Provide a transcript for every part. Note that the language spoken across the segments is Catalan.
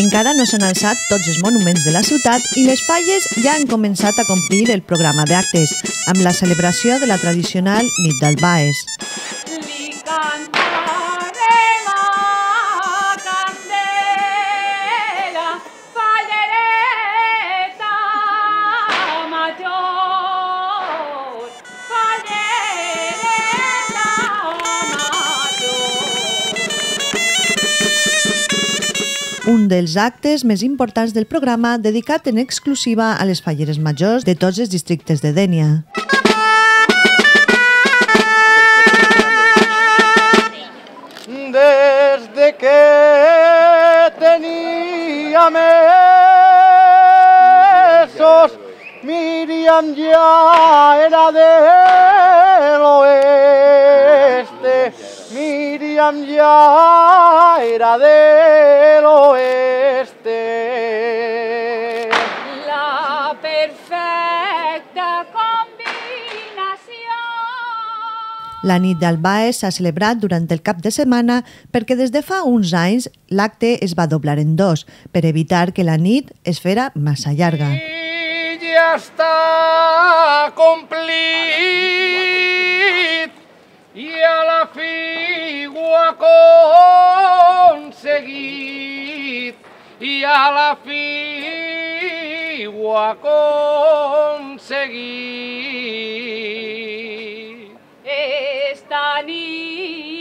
Encara no s'han alçat tots els monuments de la ciutat i les falles ja han començat a complir el programa d'actes amb la celebració de la tradicional Nit del Baes. Li Un dels actes més importants del programa dedicat en exclusiva a les falleres majors de tots els districtes de Dènia. desde que tenía mesos, Miriam ya era del oeste, Miriam ya era del perfecta combinació. La nit del Baes s'ha celebrat durant el cap de setmana perquè des de fa uns anys l'acte es va doblar en dos per evitar que la nit es fera massa llarga. Y ya está complit y a la fi ho ha aconseguit i a la fi ho ha aconseguit. Esta nit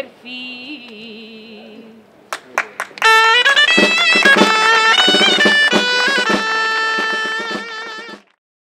perfil.